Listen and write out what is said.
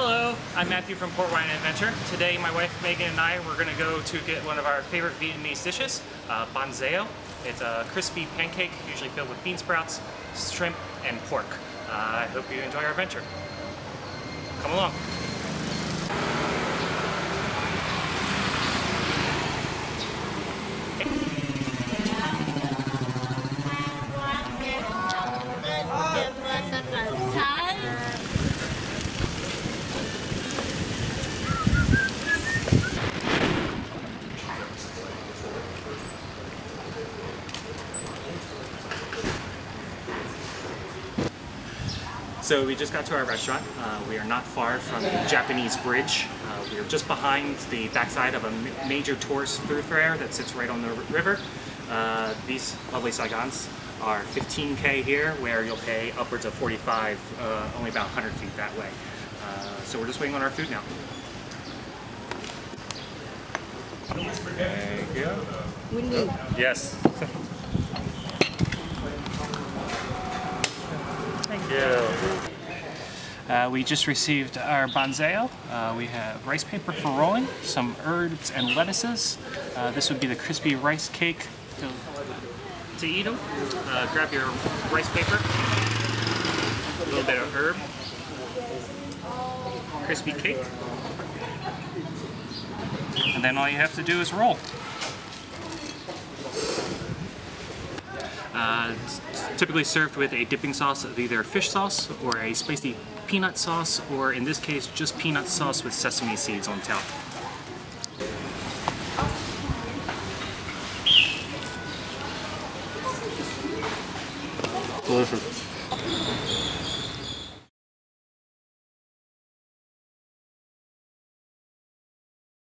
I'm Matthew from Port Wine Adventure. Today, my wife Megan and I we're going to go to get one of our favorite Vietnamese dishes, uh, banh xeo. It's a crispy pancake, usually filled with bean sprouts, shrimp, and pork. Uh, I hope you enjoy our adventure. Come along. So we just got to our restaurant. Uh, we are not far from the Japanese Bridge. Uh, we are just behind the backside of a ma- major tourist thoroughfare that sits right on the river. Uh, these lovely Saigons are 15k here, where you'll pay upwards of 45, uh, only about 100 feet that way. Uh, so we're just waiting on our food now. Thank you. Winnie. Yes. Thank you. Uh, we just received our banh xeo. Uh, we have rice paper for rolling, some herbs and lettuces. Uh, this would be the crispy rice cake. To eat them, uh, grab your rice paper, a little bit of herb, crispy cake, and then all you have to do is roll. Uh, typically served with a dipping sauce of either fish sauce or a spicy peanut sauce, or in this case, just peanut sauce with sesame seeds on top. Delicious.